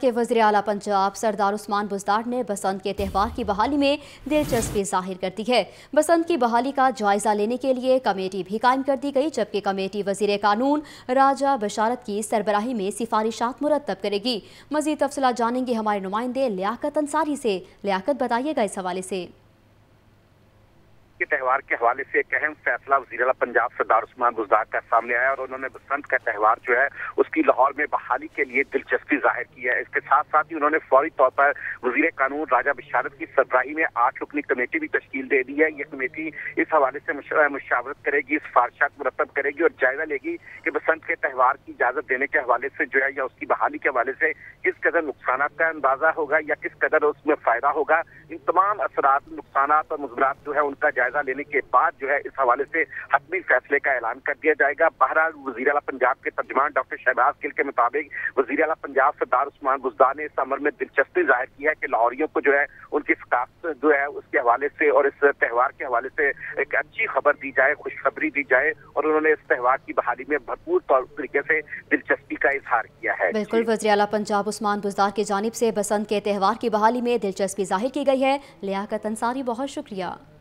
کے وزیر اعلیٰ پنجاب سردار عثمان بزدار نے بسنت کے تہوار کی بحالی میں دلچسپی ظاہر کر دی ہے۔ بسنت کی بحالی کا جائزہ لینے کے لیے کمیٹی بھی قائم کر دی گئی، جبکہ کمیٹی وزیر قانون راجہ بشارت کی سربراہی میں سفارشات مرتب کرے گی۔ مزید تفصیلات جانیں گے ہمارے نمائندے لیاقت انصاری سے۔ لیاقت بتائیے گا اس حوالے سے۔ کے تہوار کے حوالے سے ایک اہم فیصلہ وزیر اعلیٰ پنجاب سردار عثمان بزدار کا سامنے آیا اور انہوں نے بسنت کا تہوار جو ہے اس کی لاہور میں بحالی کے لیے دلچسپی ظاہر کی ہے۔ اس کے ساتھ ساتھ ہی انہوں نے فوری طور پر وزیر قانون راجہ بشارت کی سربراہی میں آٹھ رکنی کمیٹی بھی تشکیل دے دی ہے۔ یہ کمیٹی اس حوالے سے مشاورت کرے گی سفارشات مرتب کرے گی اور جائزہ لے گی کہ بسنت کے تہوار کی اجازت دینے کے حوالے سے جو ہے یا اس کی بحالی کے حوالے سے کس قدر نقصانات کا اندازہ ہوگا یا کس قدر اس میں فائدہ ہوگا۔ ان تمام اثرات، نقصانات اور مضمرات جو ہے ان کا جائزہ لینے کے بعد جو ہے اس حوالے سے حتمی فیصلے کا اعلان کر دیا جائے گا۔ بہرحال وزیر اعلیٰ پنجاب کے ترجمان ڈاکٹر شہباز گل کے مطابق وزیر اعلیٰ پنجاب سردار عثمان گزدار نے اس عمر میں دلچسپی ظاہر کی ہے کہ لاہوریوں کو جو ہے ان کی ثقافت جو ہے اس کے حوالے سے اور اس تہوار کے حوالے سے ایک اچھی خبر دی جائے خوشخبری دی جائے اور انہوں نے اس تہوار کی بحالی میں بھرپور طریقے سے دلچسپی کا اظہار کیا ہے۔ بالکل وزیر اعلیٰ پنجاب عثمان بزدار کی جانب سے بسنت کے تہوار کی بحالی میں دلچسپی ظاہر کی گئی ہے۔ لیاقت انصاری بہت شکریہ۔